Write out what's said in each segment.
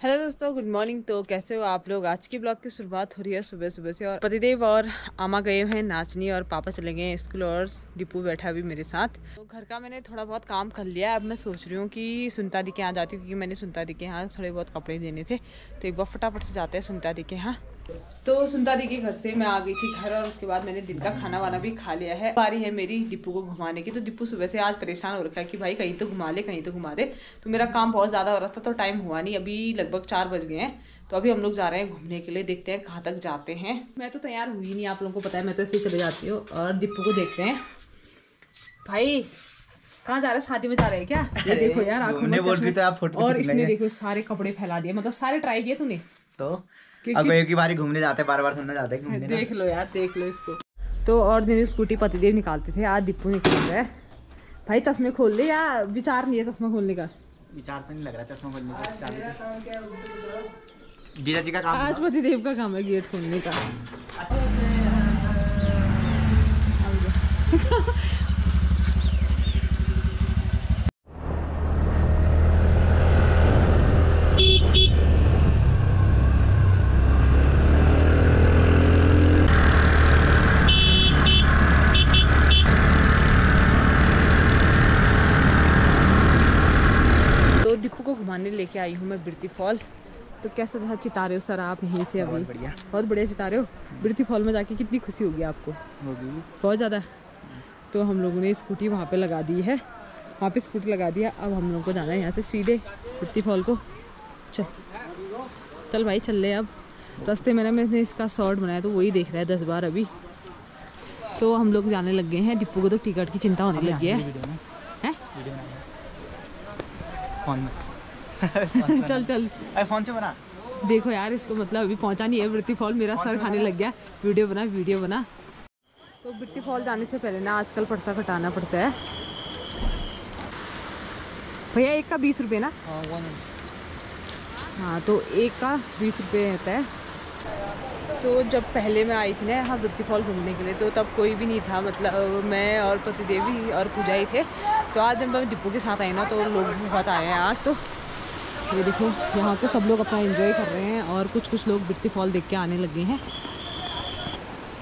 Hello दोस्तों good morning तो कैसे हो आप लोग? आज की ब्लॉग की शुरुआत हो रही है सुबह सुबह से और पतिदेव और आमा गए हैं नाचनी और पापा चले गए हैं स्कूल और दीपू बैठा भी मेरे साथ। तो घर का मैंने थोड़ा बहुत काम कर लिया अब मैं सोच रही हूँ कि सुनता दी के यहाँ जाती हूँ क्योंकि मैंने सुनता दी के यहाँ थोड़े बहुत कपड़े देने थे। तो एक बार फटाफट से जाते हैं सुनता दी के यहाँ। तो सुनता दी के घर से मैं आ गई थी घर और उसके बाद मैंने दिन का खाना वाना भी खा लिया है। बारी है मेरी दीपू को घुमाने की तो दीपू सुबह से आज परेशान हो रखा है कि भाई कहीं तो घुमा ले कहीं तो घुमा दे। तो मेरा काम बहुत ज़्यादा हो रहा था तो टाइम हुआ नहीं। अभी लगभग चार बज गए हैं तो अभी हम लोग जा रहे हैं घूमने के लिए देखते हैं कहाँ तक जाते हैं। मैं तो तैयार हुई नहीं आप लोगों को पता है मैं तो ऐसे ही चले जाती हूँ और दीपू को देखते हैं। भाई कहाँ जा रहे हैं? शादी में जा रहे हैं क्या? ये देखो यार बोल आप फ़ोटो और इसने देखो सारे कपड़े फैला दिए मतलब सारे ट्राई किए तूने। तो? अब एक ही बारी घूमने जाते बार बार सुनने जाते घूमने देख लो यार देख लो इसको। तो और दिन स्कूटी पतिदेव निकालते थे आज दीपू निकल रहा है। भाई चश्मे खोल ले या विचार नहीं है चश्मा खोलने का? विचार तो नहीं लग रहा चश्मा खोलने का। जीजा जी का काम आज पतिदेव का काम है गेट खोलने का तो दीपू को घुमाने लेके आई हूँ मैं बिरती फॉल। तो कैसा था? चिता रहे हो सर आप यहीं से अभी? बहुत बढ़िया। बहुत बढ़िया चिता रहे हो। बिरती फॉल में जाके कितनी खुशी होगी आपको? होगी। बहुत ज़्यादा। तो हम लोगों ने स्कूटी वहाँ पे लगा दी है। वहाँ पे स्कूटी लगा दिया अब हम लोग को जाना है यहाँ से सीधे बिरती फॉल को। चल। चल भाई चल ले अब। रास्ते में ना मैंने इसका शॉर्ट बनाया तो वही देख रहा है दस बार अभी। तो हम लोग जाने लग गए हैं। दीपू को तो टिकट की चिंता होने लगी है। हैं? चल चल। अरे फ़ोन से बना। देखो यार इसको मतलब अभी पहुँचा नहीं है वृत्ति फॉल मेरा सर खाने लग गया। वीडियो बना वीडियो बना। तो वृत्ति फॉल जाने से पहले ना आजकल पर्सा कटाना पड़ता है। भैया एक का बीस रुपये ना? हाँ तो एक का बीस रुपये रहता है। तो जब पहले मैं आई थी ना यहाँ वृत्ति फॉल घूमने के लिए तो तब कोई भी नहीं था। मतलब मैं और पति देवी और पूजा ही थे। तो आज जब मैं डिप्पू के साथ आई ना तो लोग भी बहुत आए हैं आज तो ये देखो यहाँ पे सब लोग अपना एंजॉय कर रहे हैं और कुछ कुछ लोग बिरती फॉल देख के आने लगे हैं।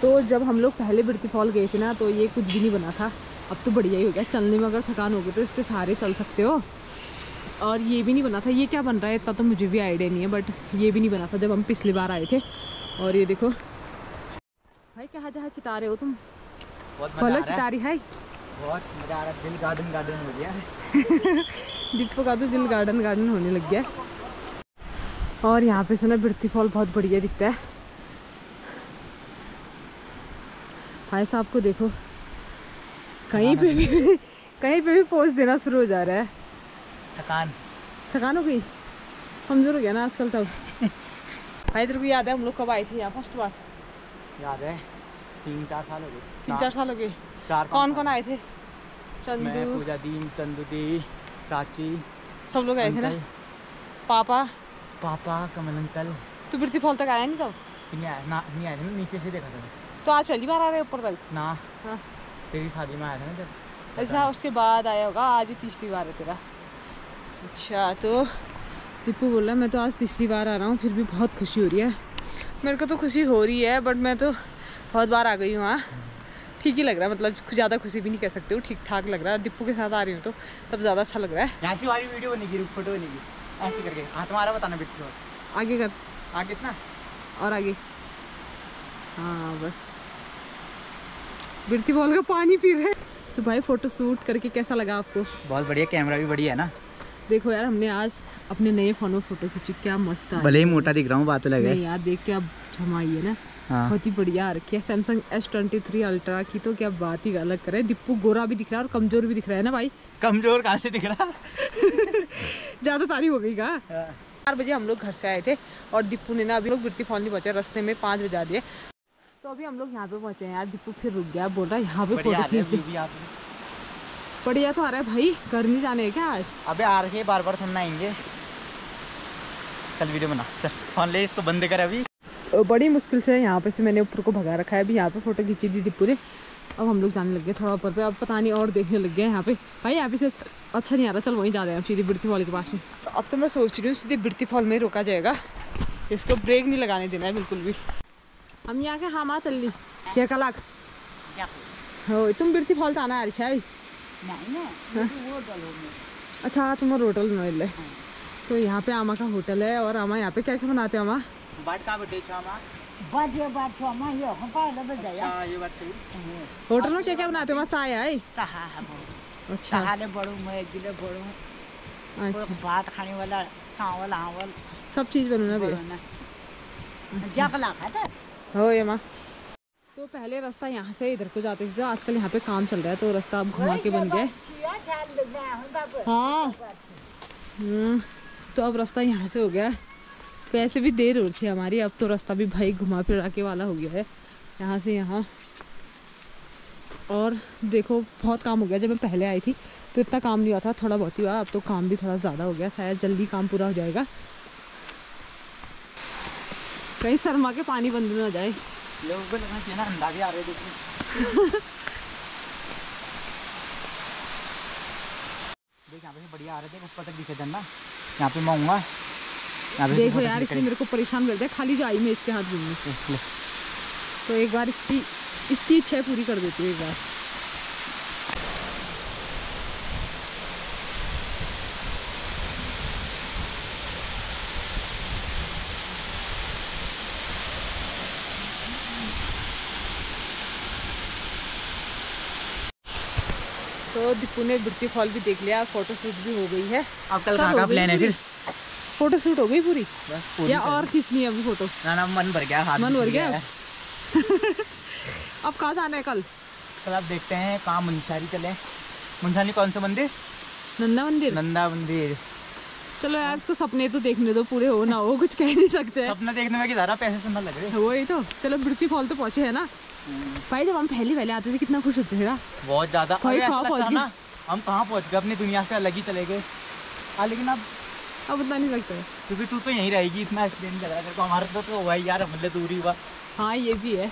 तो जब हम लोग पहले बिरती फॉल गए थे ना तो ये कुछ भी नहीं बना था। अब तो बढ़िया ही हो गया। चलने में अगर थकान हो गई तो इसके सहारे चल सकते हो। और ये भी नहीं बना था। ये क्या बन रहा है? इतना तो मुझे भी आइडिया नहीं है बट ये भी नहीं बना था जब हम पिछली बार आए थे। और ये देखो। भाई कहाँ जहाँ चिता रहे हो तुम? बहुत मज़ा चिता रही है? बहुत मज़ा आ रहा है। दिल गार्डन गार्डन हो गया। दीपक का तो दिल गार्डन गार्डन होने लग गया और यहाँ पे से ना बिरती फॉल बहुत बढ़िया दिखता है। भाई साहब को देखो कहीं पे भी कहीं पे भी पोज देना शुरू हो जा रहा है। थकान। थकान हो गई? कमज़ोर हो गया ना आजकल तब भाई तेरे को याद है हम लोग कब आए थे यहाँ फ़र्स्ट बार? याद है? तीन चार साल हो गए। तीन चार साल हो गए। चार कौन कौन आए थे? चंदू। पूजा दी चंदू दी। चाची सब लोग आए थे ना पापा? पापा कमल अंकल। तू बिरती फॉल तक आया नहीं तब? नहीं आया ना नहीं थे ना नीचे से देखा था। तो आज पहली बार आ रहे ऊपर तक? ना। हाँ। तेरी शादी में आया था ना जब? अच्छा उसके बाद आया होगा आज ही तीसरी बार है तेरा। अच्छा तो दीपू बोला मैं तो आज तीसरी बार आ रहा हूँ फिर भी बहुत खुशी हो रही है। मेरे को तो खुशी हो रही है बट मैं तो बहुत बार आ गई हूँ हाँ। ठीक ही लग रहा है मतलब ज़्यादा खुशी भी नहीं कह सकती हूँ ठीक ठाक लग रहा है। दीपू के साथ आ रही हूँ तो तब ज़्यादा अच्छा लग रहा है। ऐसी वाली वीडियो बनेगी फ़ोटो बनेगी ऐसे करके। हाँ तुम्हारा बताना बिट्स को। आगे कर। आगे कितना और आगे। हाँ बस। बिरती बॉल का पानी पी रहे तो भाई फ़ोटो शूट करके कैसा लगा आपको? बहुत बढ़िया कैमरा भी बढ़िया है ना। देखो यार हमने आज अपने नए फ़ोन में फ़ोटो खींची क्या मस्त भले ही मोटा दिख रहा हूँ बात लगे यार देख के अब जमाई है ना। हाँ। बहुत ही बढ़िया रखी है। Samsung S twenty three Ultra की तो क्या बात ही अलग करे। दीपू गोरा भी दिख रहा है और कमज़ोर भी दिख रहा है ना भाई? कमज़ोर कहाँ से दिख रहा? ज़्यादा तारीफ़ हो गई का चार बजे हम लोग घर से आए थे और दीपू ने ना अभी लोग बिरती फॉल नहीं पहुँचे रास्ते में पाँच बजा दिए। तो अभी हम लोग यहाँ पे पहुँचे हैं यार। दीपू फिर रुक गया बोल रहा है यहाँ पे बढ़िया फ़ोटो रहा है खींच दे। तो आ रहा है भाई। घर नहीं जाने हैं क्या आज? अबे आ रखे बार बार थमना आएँगे। चल वीडियो बना। चल फ़ोन ले इसको बंद कर अभी। बड़ी मुश्किल से यहाँ पे से मैंने ऊपर को भगा रखा है। अभी यहाँ पे फ़ोटो खींची थी दीपू ने अब हम लोग जाने लग गए थोड़ा ऊपर पे। अब पता नहीं और देखने लग गए हैं यहाँ पे। भाई यहाँ पे से अच्छा नहीं आ रहा। चल वहीं जा रहे हैं हम सीधे बिरती फॉल के पास में। तो अब तो मैं सोच रही हूँ सीधे बिरती फॉल में ही रोका जाएगा। इसको ब्रेक नहीं लगाने देना है बिल्कुल भी। हम यहाँ के हाँ माँ तल्ली छः कलाक हो तुम बिरती फॉल तो आना आ रही है? अच्छा हाँ। तुम होटल में ले। तो यहाँ पे आमा का होटल है और आमा यहाँ पे क्या क्या बनाते हो आमा? बाट कहाँ बैठे छो छो यो हम बजाया अच्छा ये बात सही। होटल में क्या क्या बनाते हो? चाय है? चाहा है अच्छा। चाहाले बड़ो मैं गिले बड़ो अच्छा। भात खाने वाला चावल आवल। सब चीज़ बनना खाता हो ये माँ। तो पहले रास्ता यहाँ से इधर को जाते थे आजकल यहाँ पे काम चल रहा है तो रास्ता अब घुमा के बन गया। है हम हाँ। हम्म, तो अब रास्ता यहाँ से हो गया। है वैसे भी देर हो रही थी हमारी अब तो रास्ता भी भाई घुमा फिरा के वाला हो गया है। यहाँ से यहाँ। और देखो बहुत काम हो गया जब मैं पहले आई थी तो इतना काम नहीं हुआ था थोड़ा बहुत ही हुआ अब तो काम भी थोड़ा ज़्यादा हो गया शायद जल्दी काम पूरा हो जाएगा। कहीं शर्मा के पानी बंद ना हो जाए। लोगों को लगना चाहिए ना अंदाजे आ रहे देखिए। देख यहाँ पे बढ़िया आ रहे थे ऊपर तक दिखे ना। यहाँ पे मैं आऊँगा। देखो ऊपर यार इसने मेरे को परेशान कर दिया। खाली जो आई मैं इसके हाथ घूमने। तो एक बार इसकी इसकी इच्छा पूरी कर देती हूँ एक बार। तो दीपू ने बिरती फॉल भी देख लिया फोटोशूट भी हो गई है। अब कल कहाँ का प्लान है फिर? फ़ोटो शूट हो गई पूरी? या और खींचनी है अभी फ़ोटो ना ना मन भर गया हाथ मन भर गया? अब कहाँ जाना है कल? कल आप देखते हैं कहाँ मुंशारी चले मुंशारी कौन सा मंदिर? नंदा मंदिर। नंदा मंदिर। चलो यार इसको सपने तो देखने दो पूरे हो ना हो कुछ कह नहीं सकते। सपना देखने में ज़्यादा पैसे सुनना लग रहे। वही तो। चलो बिरती फॉल तो पहुँचे है ना। भाई जब हम पहले पहले आते थे कितना खुश होते थे ना। बहुत ज़्यादा। हम कहाँ पहुँच गए? अपनी दुनिया से अलग ही चले गए। हाँ लेकिन अब अब उतना नहीं लगता है। क्योंकि तू तो यहीं रहेगी इतना एक्सप्लेन लग रहा है हमारा तो, तो हुआ ही यार मतलब दूरी हुआ। हाँ ये भी है।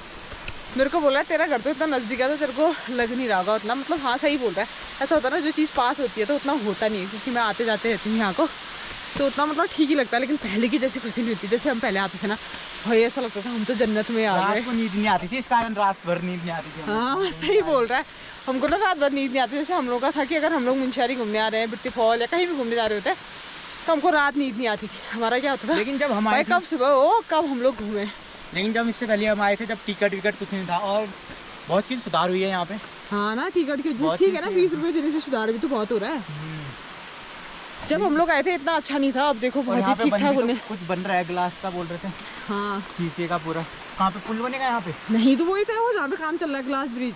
मेरे को बोला तेरा घर तो इतना नज़दीक है तो तेरे को लग नहीं रहा होगा उतना। मतलब हाँ सही बोल रहा है। ऐसा होता है ना जो चीज़ पास होती है तो उतना होता नहीं है क्योंकि मैं आते जाते रहती हूँ यहाँ को। तो उतना मतलब ठीक ही लगता है लेकिन पहले की जैसी खुशी नहीं होती। जैसे हम पहले आते थे ना भाई ऐसा लगता था हम तो जन्नत में आ गए। नींद नहीं आती थी इस कारण रात भर नींद नहीं आती थी हाँ सही बोल रहा है। हमको ना रात भर नींद नहीं आती जैसे हम लोग का था कि अगर हम लोग मुंशियारी घूमने आ रहे हैं बिट्टी फॉल या कहीं भी घूमने जा रहे होते हैं तो हमको रात नींद नहीं आती थी। हमारा क्या होता था? लेकिन जब हम आए कब सुबह? हो कब हम लोग घूमे? लेकिन जब इससे पहले हम आए थे जब टिकट विकट कुछ नहीं था और बहुत चीज़ सुधार हुई है यहाँ पे। हाँ ना टिकट की ठीक है ना बीस रुपए देने से सुधार भी तो बहुत हो रहा है। जब हम लोग आए थे इतना अच्छा नहीं था। अब देखो बहुत ही ठीक ठाक बने तो कुछ बन रहा है ग्लास का बोल रहे थे। हाँ। शीशे का पूरा। कहाँ पे? पुल बनेगा यहाँ पे? नहीं तो वही था वो जहाँ पे काम चल रहा है ग्लास ब्रिज।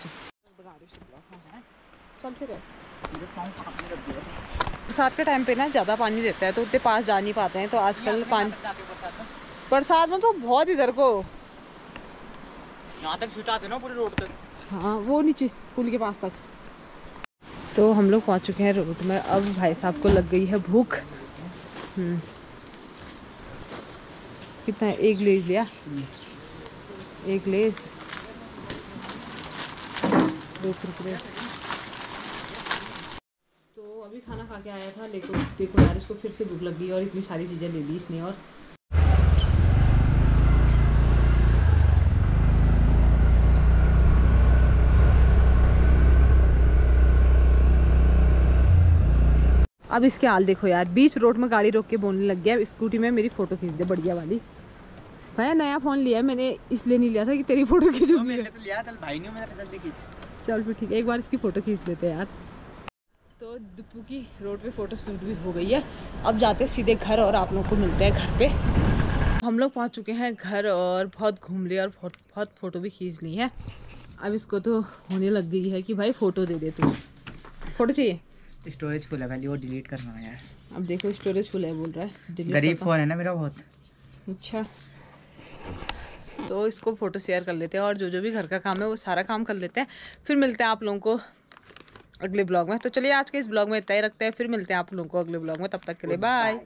चलते रहे। बरसात के टाइम पे ना ज़्यादा पानी देता है तो उतने पास जा नहीं पाते हैं तो आजकल पानी बरसात में? तो बहुत इधर को। यहाँ तक छुटाते ना पूरे रोड तक? हाँ वो नीचे पुल के पास तक। तो हम लोग पहुँच चुके हैं रोड में अब भाई साहब को लग गई है भूख। हम्म। कितना है? एक लेज लिया? एक कुरकुरे तो अभी खाना खा के आया था लेकिन देखो यार इसको फिर से भूख लग गई और इतनी सारी चीज़ें ले ली इसने और अब इसके हाल देखो यार बीच रोड में गाड़ी रोक के बोलने लग गया स्कूटी में मेरी फ़ोटो खींच दे बढ़िया वाली। भाई नया फ़ोन लिया मैंने इसलिए नहीं लिया था कि तेरी फ़ोटो खींचूँगी मैंने तो लिया चल भाई नहीं मेरा जल्दी खींच। चल फिर ठीक है एक बार इसकी फ़ोटो खींच लेते हैं यार। तो दुप्पू की रोड पे फ़ोटो शूट भी हो गई है। अब जाते हैं सीधे घर और आप लोग को मिलते हैं घर पे। हम लोग पहुँच चुके हैं घर और बहुत घूम लिए और बहुत बहुत फ़ोटो भी खींच ली है। अब इसको तो होने लग गई है कि भाई फ़ोटो दे दे तू। फ़ोटो चाहिए? स्टोरेज फुल है वो डिलीट करना है यार। अब देखो स्टोरेज फुल है बोल रहा है। गरीब फ़ोन है ना मेरा बहुत। अच्छा। तो इसको फ़ोटो शेयर कर लेते हैं और जो जो भी घर का काम है वो सारा काम कर लेते हैं। फिर मिलते हैं आप लोगों को। अगले ब्लॉग में। तो चलिए आज के इस ब्लॉग में इतना ही रखते हैं। फिर मिलते हैं आप लोगों को अगले ब्लॉग में। तब तक के लिए बाय